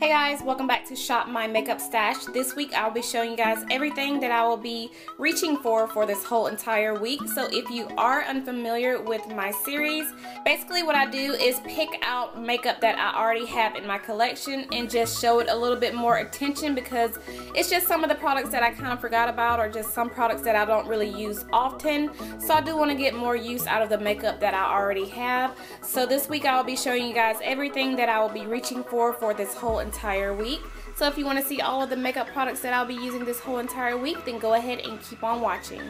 Hey guys, welcome back to Shop My Makeup Stash. This week I'll be showing you guys everything that I will be reaching for for this whole entire week. So if you are unfamiliar with my series, basically what I do is pick out makeup that I already have in my collection and just show it a little bit more attention because it's just some of the products that I kind of forgot about or just some products that I don't really use often. So I do want to get more use out of the makeup that I already have. So this week I will be showing you guys everything that I will be reaching for for this whole entire week. So if you want to see all of the makeup products that I'll be using this whole entire week, then go ahead and keep on watching.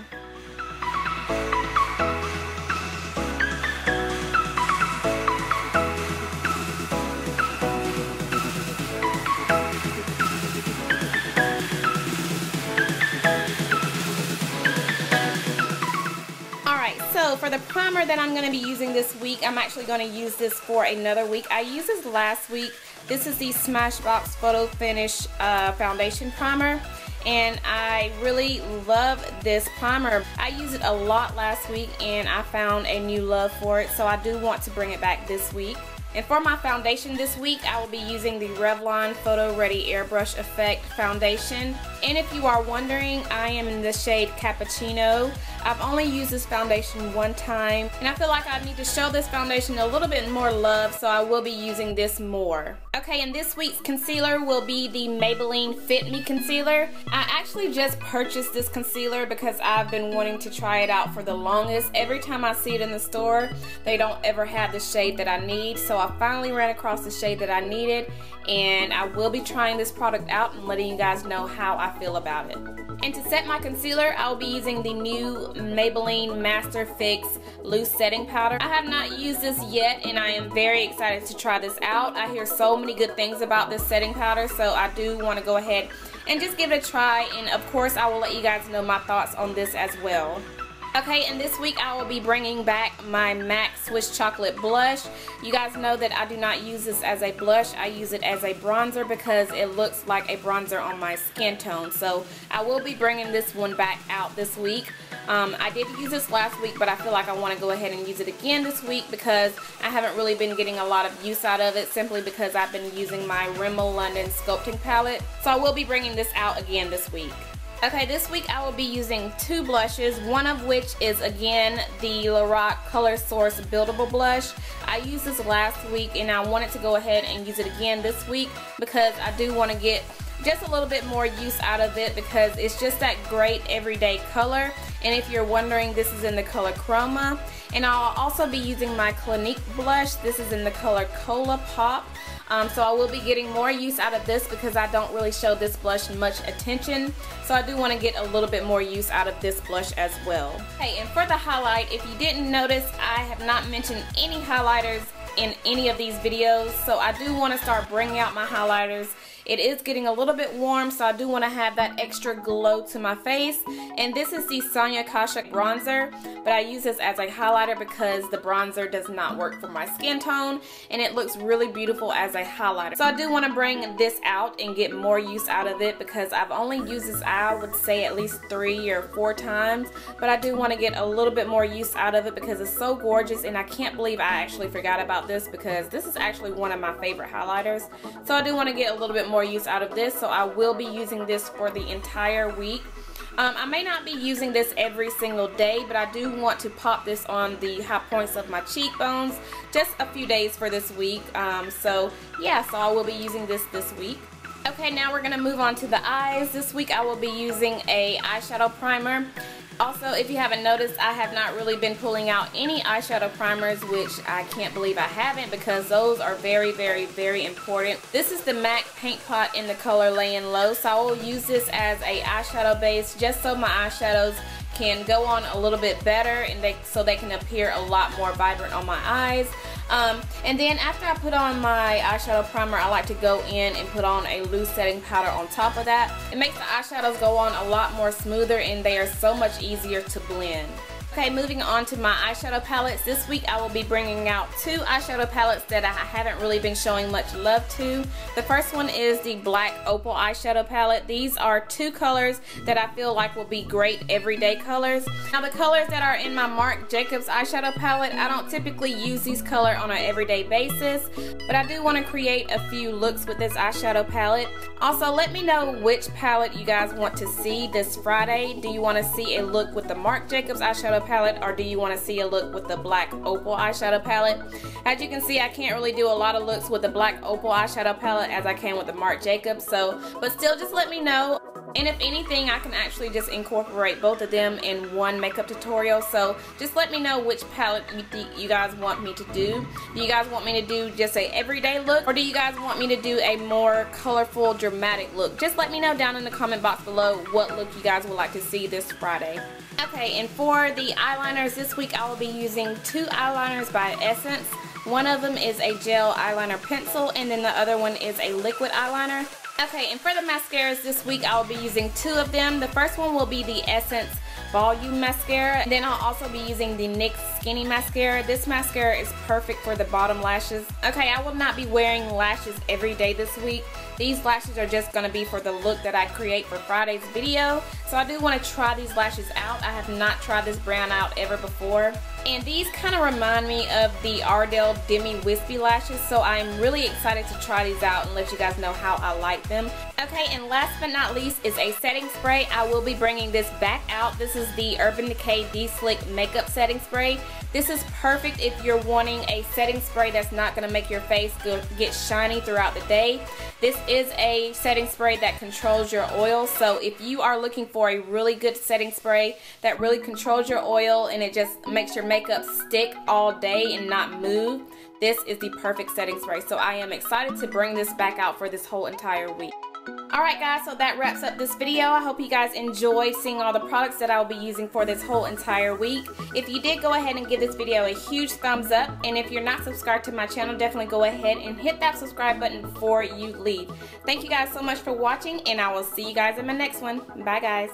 Primer that I'm going to be using this week, I'm actually going to use this for another week. I used this last week this is the Smashbox Photo Finish uh, Foundation Primer and I really love this primer. I used it a lot last week and I found a new love for it so I do want to bring it back this week. And for my foundation this week, I will be using the Revlon Photo Ready Airbrush Effect Foundation. And if you are wondering, I am in the shade Cappuccino. I've only used this foundation one time, and I feel like I need to show this foundation a little bit more love, so I will be using this more. Okay, and this week's concealer will be the Maybelline Fit Me Concealer. I actually just purchased this concealer because I've been wanting to try it out for the longest. Every time I see it in the store, they don't ever have the shade that I need, so I finally ran across the shade that I needed and I will be trying this product out and letting you guys know how I feel about it. And to set my concealer, I'll be using the new Maybelline Master Fix Loose Setting Powder. I have not used this yet and I am very excited to try this out. I hear so many good things about this setting powder so I do want to go ahead and just give it a try and of course I will let you guys know my thoughts on this as well. Okay, and this week I will be bringing back my MAC Swiss Chocolate Blush. You guys know that I do not use this as a blush. I use it as a bronzer because it looks like a bronzer on my skin tone. So I will be bringing this one back out this week. Um, I did use this last week, but I feel like I want to go ahead and use it again this week because I haven't really been getting a lot of use out of it simply because I've been using my Rimmel London Sculpting Palette. So I will be bringing this out again this week. Okay, this week I will be using two blushes, one of which is again the Lorac Color Source Buildable Blush. I used this last week and I wanted to go ahead and use it again this week because I do want to get just a little bit more use out of it because it's just that great everyday color. And if you're wondering, this is in the color Chroma. And I'll also be using my Clinique blush. This is in the color Cola Pop. Um, so I will be getting more use out of this because I don't really show this blush much attention. So I do want to get a little bit more use out of this blush as well. Hey, and for the highlight, if you didn't notice, I have not mentioned any highlighters in any of these videos. So I do want to start bringing out my highlighters it is getting a little bit warm, so I do want to have that extra glow to my face. And this is the Sonia Kashuk bronzer, but I use this as a highlighter because the bronzer does not work for my skin tone, and it looks really beautiful as a highlighter. So I do want to bring this out and get more use out of it because I've only used this, I would say at least three or four times, but I do want to get a little bit more use out of it because it's so gorgeous, and I can't believe I actually forgot about this because this is actually one of my favorite highlighters. So I do want to get a little bit more use out of this, so I will be using this for the entire week. Um, I may not be using this every single day, but I do want to pop this on the high points of my cheekbones just a few days for this week. Um, so yeah, so I will be using this this week. Okay, now we're going to move on to the eyes. This week I will be using a eyeshadow primer. Also, if you haven't noticed, I have not really been pulling out any eyeshadow primers, which I can't believe I haven't because those are very, very, very important. This is the MAC Paint Pot in the color Laying Low, so I will use this as a eyeshadow base just so my eyeshadows can go on a little bit better and they so they can appear a lot more vibrant on my eyes. Um, and then after I put on my eyeshadow primer, I like to go in and put on a loose setting powder on top of that. It makes the eyeshadows go on a lot more smoother and they are so much easier to blend. Okay, moving on to my eyeshadow palettes. This week I will be bringing out two eyeshadow palettes that I haven't really been showing much love to. The first one is the Black Opal eyeshadow palette. These are two colors that I feel like will be great everyday colors. Now the colors that are in my Marc Jacobs eyeshadow palette, I don't typically use these color on an everyday basis, but I do want to create a few looks with this eyeshadow palette. Also, let me know which palette you guys want to see this Friday. Do you want to see a look with the Marc Jacobs eyeshadow palette or do you want to see a look with the black opal eyeshadow palette? As you can see I can't really do a lot of looks with the black opal eyeshadow palette as I can with the Marc Jacobs so but still just let me know and if anything, I can actually just incorporate both of them in one makeup tutorial. So just let me know which palette you think you guys want me to do. Do you guys want me to do just a everyday look? Or do you guys want me to do a more colorful, dramatic look? Just let me know down in the comment box below what look you guys would like to see this Friday. Okay, and for the eyeliners this week, I will be using two eyeliners by Essence. One of them is a gel eyeliner pencil, and then the other one is a liquid eyeliner. Okay, and for the mascaras this week, I'll be using two of them. The first one will be the Essence Volume Mascara. And then I'll also be using the NYX Skinny Mascara. This mascara is perfect for the bottom lashes. Okay, I will not be wearing lashes every day this week. These lashes are just going to be for the look that I create for Friday's video. So I do want to try these lashes out. I have not tried this brand out ever before. And these kind of remind me of the Ardell Demi Wispy lashes. So I'm really excited to try these out and let you guys know how I like them. Okay, and last but not least is a setting spray. I will be bringing this back out. This is the Urban Decay De-Slick Makeup Setting Spray. This is perfect if you're wanting a setting spray that's not going to make your face get shiny throughout the day. This is a setting spray that controls your oil. So if you are looking for a really good setting spray that really controls your oil and it just makes your makeup stick all day and not move, this is the perfect setting spray. So I am excited to bring this back out for this whole entire week all right guys so that wraps up this video. I hope you guys enjoy seeing all the products that i'll be using for this whole entire week. If you did go ahead and give this video a huge thumbs up. And if you're not subscribed to my channel definitely go ahead and hit that subscribe button before you leave. Thank you guys so much for watching and i will see you guys in my next one. Bye guys.